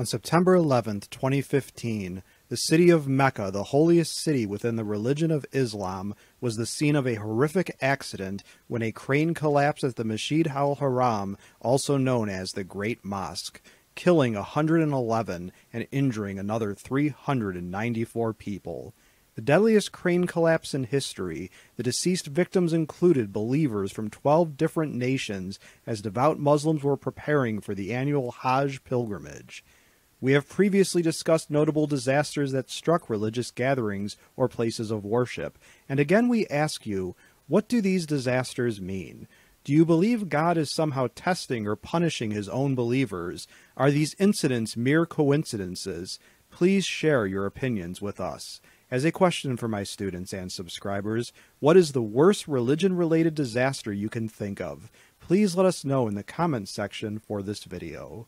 On September 11, 2015, the city of Mecca, the holiest city within the religion of Islam, was the scene of a horrific accident when a crane collapsed at the Masjid al Haram, also known as the Great Mosque, killing 111 and injuring another 394 people. The deadliest crane collapse in history, the deceased victims included believers from 12 different nations as devout Muslims were preparing for the annual Hajj pilgrimage. We have previously discussed notable disasters that struck religious gatherings or places of worship, and again we ask you, what do these disasters mean? Do you believe God is somehow testing or punishing his own believers? Are these incidents mere coincidences? Please share your opinions with us. As a question for my students and subscribers, what is the worst religion related disaster you can think of? Please let us know in the comments section for this video.